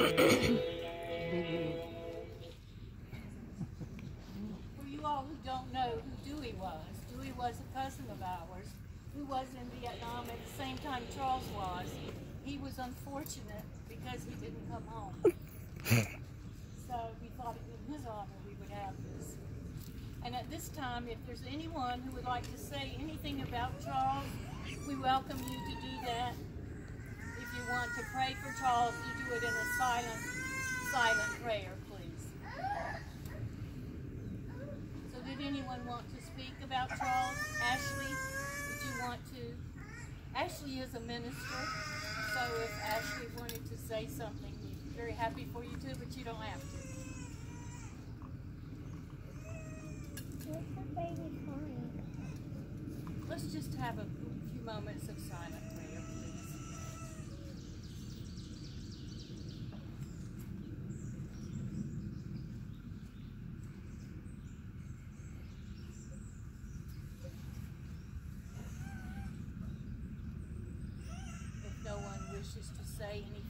For you all who don't know who Dewey was, Dewey was a cousin of ours who was in Vietnam at the same time Charles was. He was unfortunate because he didn't come home. so we thought it in his honor we would have this. And at this time, if there's anyone who would like to say anything about Charles, we welcome you to do that. Want to pray for Charles, you do it in a silent, silent prayer, please. So did anyone want to speak about Charles? Ashley, did you want to? Ashley is a minister, so if Ashley wanted to say something, we're very happy for you too, but you don't have to. Let's just have a few moments of silent prayer, please. If no one wishes to say anything,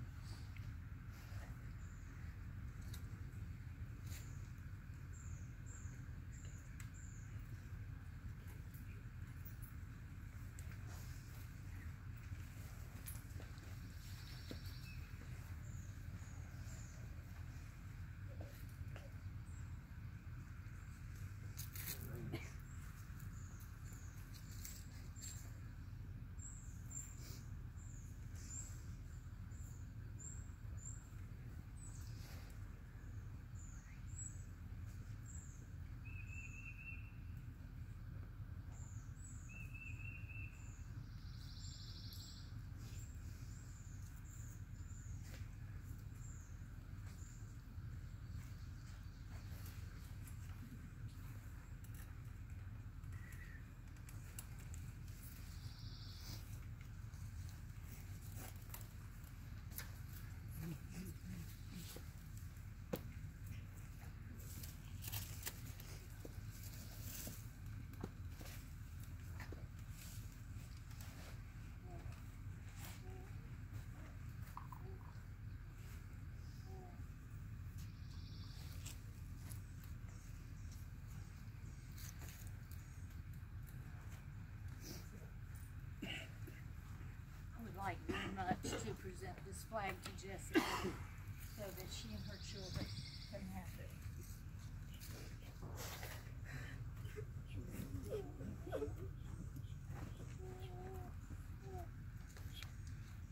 flag to Jessica so that she and her children can have it.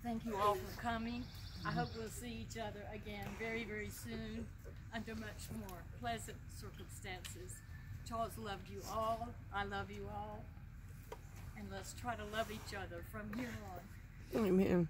Thank you all for coming. I hope we'll see each other again very, very soon under much more pleasant circumstances. Charles loved you all. I love you all. And let's try to love each other from here on. Amen.